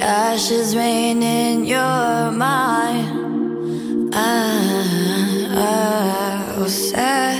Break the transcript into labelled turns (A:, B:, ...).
A: ashes rain in your mind. I, I will sacrifice.